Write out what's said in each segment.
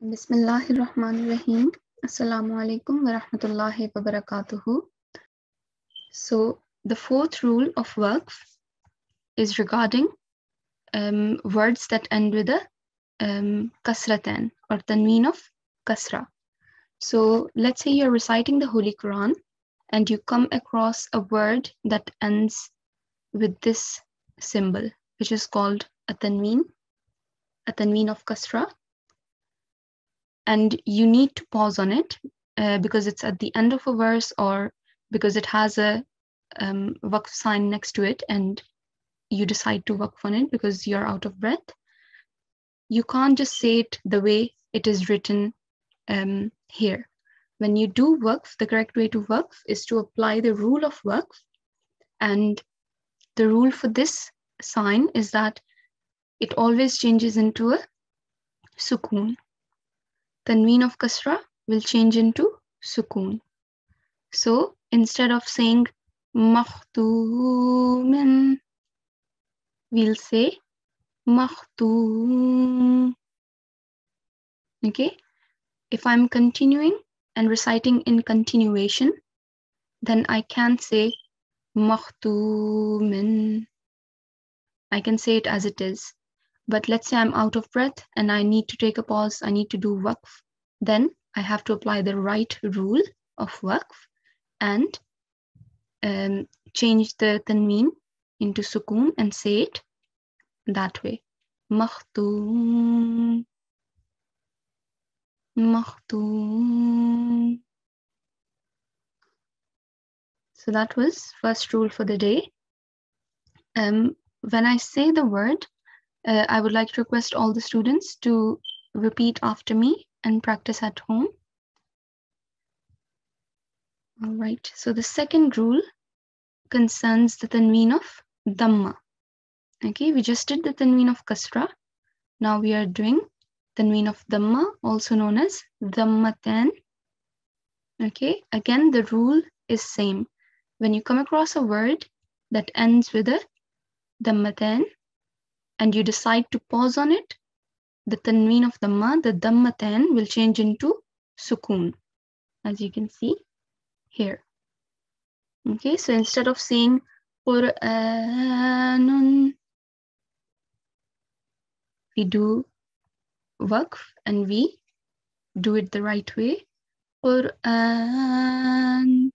Bismillahirrahmanirrahim. Assalamu alaikum wa rahmatullahi wa. So, the fourth rule of waqf is regarding um, words that end with a um, kasratan or tanween of kasra. So, let's say you're reciting the Holy Quran and you come across a word that ends with this symbol, which is called a tanween, a tanween of kasra and you need to pause on it uh, because it's at the end of a verse or because it has a um, waqf sign next to it and you decide to waqf on it because you're out of breath. You can't just say it the way it is written um, here. When you do waqf, the correct way to waqf is to apply the rule of waqf. And the rule for this sign is that it always changes into a sukoon tanween of kasra will change into sukoon. So instead of saying makhtumin, we'll say makhtum. Okay. If I'm continuing and reciting in continuation, then I can't say makhtumin. I can say it as it is. But let's say I'm out of breath and I need to take a pause, I need to do waqf, then I have to apply the right rule of waqf and um, change the tanween into sukoon and say it that way. Makhtum. Makhtum. So that was first rule for the day. Um, when I say the word, uh, I would like to request all the students to repeat after me and practice at home. All right, so the second rule concerns the tanween of dhamma. Okay, we just did the tanween of kasra. Now we are doing tanween of dhamma, also known as dhammatan. Okay, again, the rule is same. When you come across a word that ends with a dhammatan, and you decide to pause on it, the tanween of dhamma, the dhammatan will change into sukoon, as you can see here. Okay, so instead of saying Qur'anun, we do waqf and we do it the right way. Qur'an.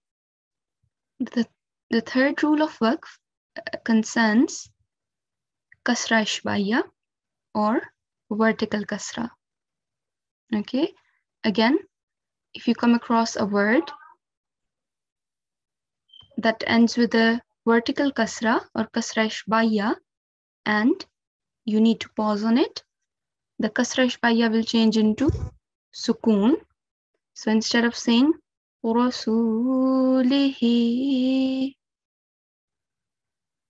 The, the third rule of waqf concerns kasra ishbaiya or vertical kasra. Okay, again, if you come across a word that ends with a vertical kasra or kasra ishbaiya and you need to pause on it, the kasra ishbaiya will change into sukoon. So instead of saying rasulihi,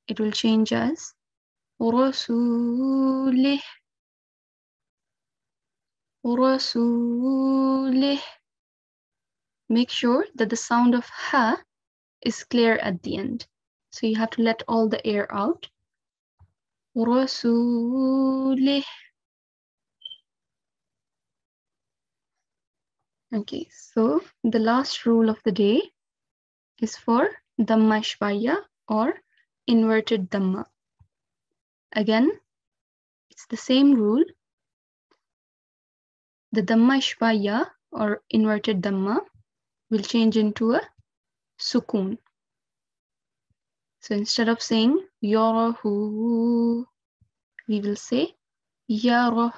it will change as ورسوله ورسوله Make sure that the sound of ha is clear at the end. So you have to let all the air out. ورسوله Okay, so the last rule of the day is for Dhamma Ishbaiya or inverted Dhamma. Again, it's the same rule. The Dhamma Ishbaiya or inverted Dhamma will change into a sukoon. So instead of saying Yarahu, we will say Yarah.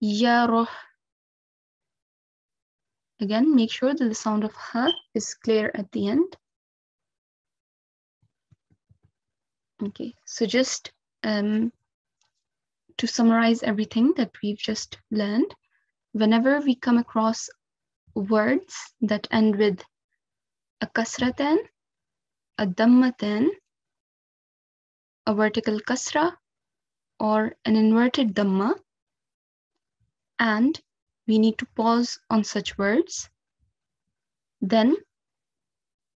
Yarah. Again, make sure that the sound of Ha is clear at the end. Okay, so just um, to summarize everything that we've just learned, whenever we come across words that end with a kasratan, a dhammatan, a vertical kasra, or an inverted dhamma, and we need to pause on such words, then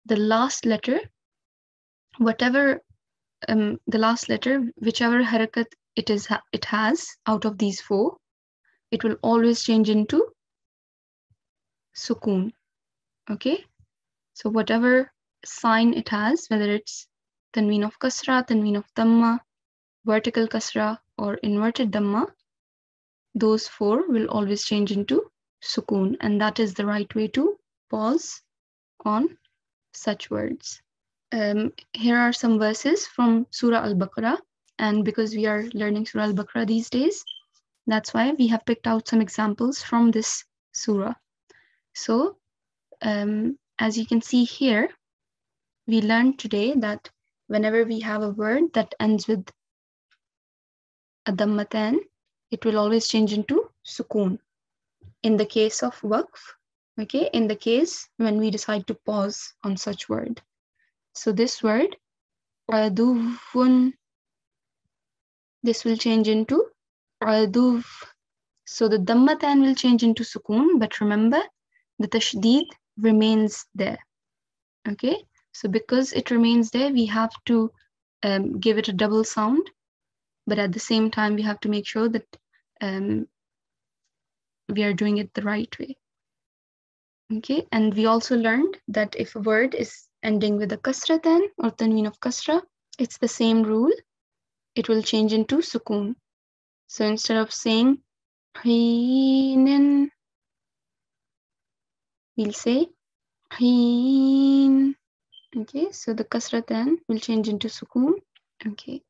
the last letter, whatever um, the last letter, whichever harakat it is it has out of these four, it will always change into sukoon. Okay, so whatever sign it has, whether it's tanween of kasra, tanween of dhamma, vertical kasra, or inverted dhamma, those four will always change into sukoon, and that is the right way to pause on such words. Um, here are some verses from Surah Al-Baqarah, and because we are learning Surah Al-Baqarah these days, that's why we have picked out some examples from this surah. So, um, as you can see here, we learned today that whenever we have a word that ends with a dammatan, it will always change into sukoon. In the case of waqf, okay, in the case when we decide to pause on such word. So this word, aduvun, this will change into aduv. So the dammatan will change into sukoon, but remember the tashdid remains there. Okay, so because it remains there, we have to um, give it a double sound, but at the same time, we have to make sure that um, we are doing it the right way. Okay, and we also learned that if a word is ending with a kasratan or tanween of kasra, it's the same rule. It will change into sukoon. So instead of saying hinin, we'll say hin. Okay, so the kasratan will change into sukoon. Okay.